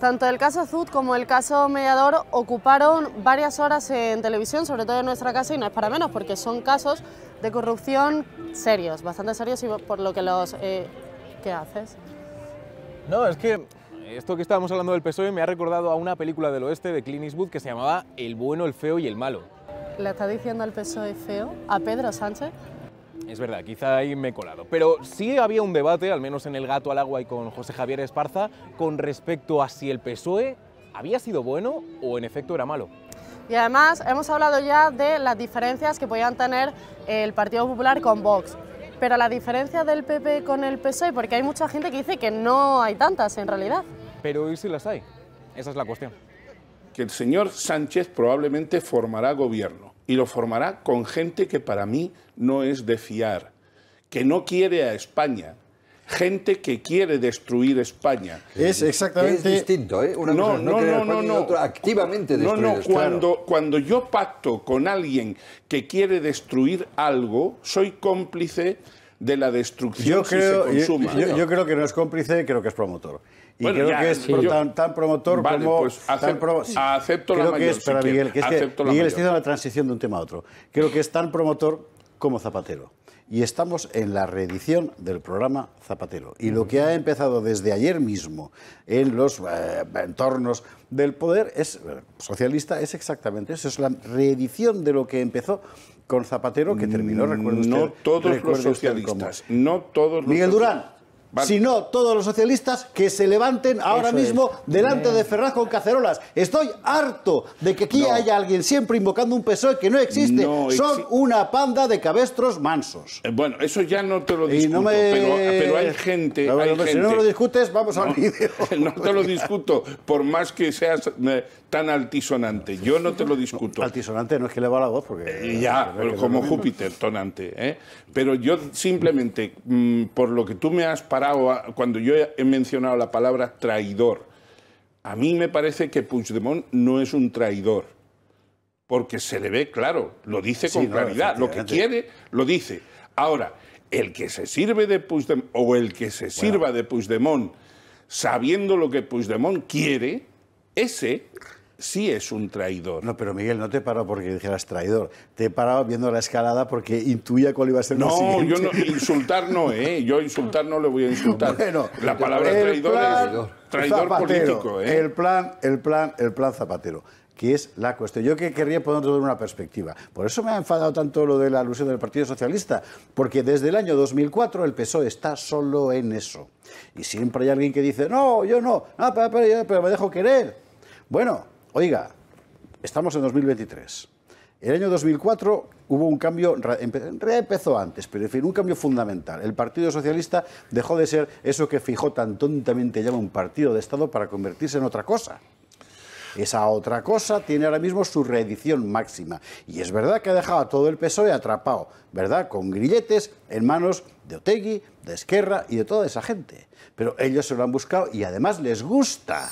Tanto el caso Azud como el caso Mediador ocuparon varias horas en televisión, sobre todo en nuestra casa, y no es para menos, porque son casos de corrupción serios, bastante serios, y por lo que los... Eh, ¿Qué haces? No, es que esto que estábamos hablando del PSOE me ha recordado a una película del oeste de Clint Eastwood que se llamaba El bueno, el feo y el malo. ¿Le está diciendo al PSOE feo a Pedro Sánchez? Es verdad, quizá ahí me he colado. Pero sí había un debate, al menos en El Gato al Agua y con José Javier Esparza, con respecto a si el PSOE había sido bueno o en efecto era malo. Y además hemos hablado ya de las diferencias que podían tener el Partido Popular con Vox. Pero la diferencia del PP con el PSOE, porque hay mucha gente que dice que no hay tantas en realidad. Pero ¿y si las hay? Esa es la cuestión. Que el señor Sánchez probablemente formará gobierno y lo formará con gente que para mí no es de fiar, que no quiere a España, gente que quiere destruir España. Es exactamente es distinto, ¿eh? Una no, no, no, no, no, Otra, activamente destruir No, no, cuando, cuando yo pacto con alguien que quiere destruir algo, soy cómplice de la destrucción yo creo, se consuma. Yo, creo que no es cómplice, creo que es promotor. Y creo que es tan, promotor como... Pues acepto la mayor, que es, para Miguel, que es que Miguel está la transición de un tema a otro. Creo que es tan promotor como Zapatero. Y estamos en la reedición del programa Zapatero. Y lo que ha empezado desde ayer mismo en los eh, entornos del poder es eh, socialista es exactamente eso. Es la reedición de lo que empezó con Zapatero que terminó, recuerdo usted. No todos los socialistas, no todos los Miguel Durán, si no todos los socialistas que se levanten ahora mismo delante de Ferraz con cacerolas. Estoy harto de que aquí haya alguien siempre invocando un PSOE que no existe. Son una panda de cabestros mansos. Eh, bueno, eso ya no te lo discuto, pero, hay gente... Si no lo discutes, vamos al vídeo. No te lo discuto, por más que seas eh, tan altisonante. Yo no te lo discuto. Altisonante no es que le va la voz, porque... Eh, ya, como Júpiter, tonante. ¿eh? Pero yo simplemente, mm, por lo que tú me has cuando yo he mencionado la palabra traidor, a mí me parece que Puigdemont no es un traidor. Porque se le ve claro, lo dice con claridad. Lo que quiere, lo dice. Ahora, el que se sirve de Puigdemont, o el que se sirva de Puigdemont sabiendo lo que Puigdemont quiere, ese sí es un traidor. No, pero Miguel, no te he parado porque dijeras traidor. Te he parado viendo la escalada porque intuía cuál iba a ser no, yo no, insultar no, ¿eh? Yo insultar no le voy a insultar. Bueno, la palabra traidor es traidor político, ¿eh? El plan, el plan, el plan Zapatero que es la cuestión. Yo que querría ponerlo en una perspectiva. Por eso me ha enfadado tanto lo de la alusión del Partido Socialista, porque desde el año 2004 el PSOE está solo en eso. Y siempre hay alguien que dice, no, yo no, no pero, pero me dejo querer. Bueno, Oiga, estamos en 2023. El año 2004 hubo un cambio, empezó antes, pero en fin, un cambio fundamental. El Partido Socialista dejó de ser eso que fijó tan tontamente llama un partido de Estado para convertirse en otra cosa. Esa otra cosa tiene ahora mismo su reedición máxima. Y es verdad que ha dejado todo el PSOE atrapado, ¿verdad? Con grilletes en manos de Otegui, de Esquerra y de toda esa gente. Pero ellos se lo han buscado y además les gusta.